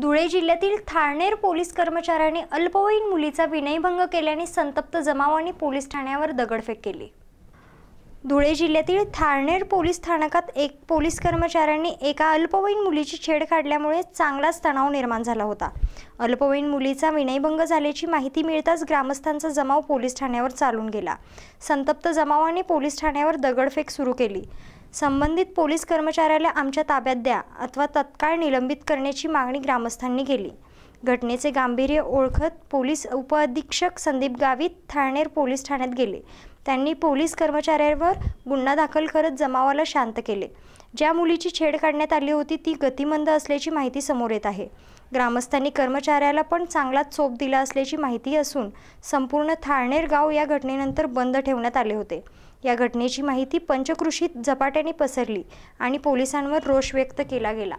धुळे जिल्ह्यातील थाळनेर पोलीस कर्मचाऱ्यांनी अल्पवयीन मुलीचा विनयभंग केल्याने संतप्त जमावाने पोलीस ठाण्यावर दगडफेक केली. धुळे जिल्ह्यातील थाळनेर पोलीस स्थानकात एक पोलीस कर्मचाऱ्यांनी एका अल्पवयीन मुलीची छेड काढल्यामुळे चांगलाच तणाव निर्माण झाला होता. अल्पवयीन मुलीचा विनयभंग झाल्याची माहिती मिळताच ग्रामस्थांचा जमाव पोलीस ठाण्यावर चालून गेला. संतप्त जमावाने पोलीस ठाण्यावर दगडफेक सुरू केली. संबंधित पोलीस कर्मचाऱ्याला आमच्या ताब्यात द्या अथवा तत्काळ निलंबित करण्याची मागणी ग्रामस्थांनी केली. घटनेचे गांभीर्य ओळखत पोलीस उपअधीक्षक संदीप गावित थाळनेर पोलीस ठाण्यात गेले. त्यांनी पोलीस कर्मचाऱ्यावर गुन्हा दाखल करत जमावाला शांत केले. ज्या मुलीची छेड काढण्यात आली होती ती गतिमंद असल्याची माहिती समोर येत आहे. ग्रामस्थांनी कर्मचाऱ्याला पण चांगलाच चोप दिला असल्याची माहिती असून संपूर्ण थाळनेर गाव या घटनेनंतर बंद ठेवण्यात आले होते. या घटनेची माहिती पंचकृषीत झपाट्याने पसरली आणि पोलिसांवर रोष व्यक्त केला गेला.